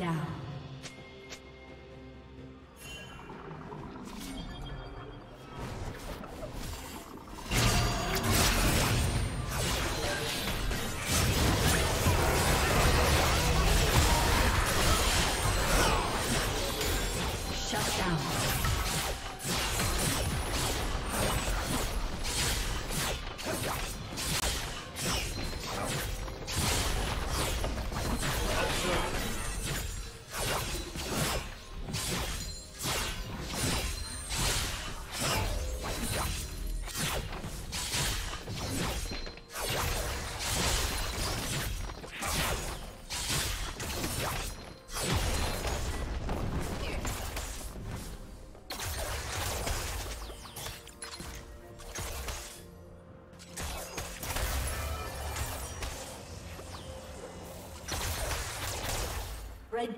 Down.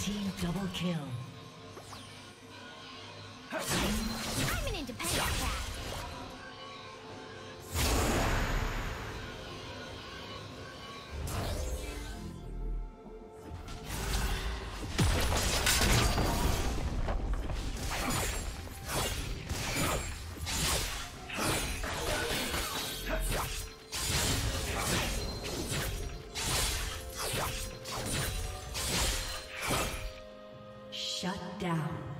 Team double kill. Shut down.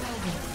dragon.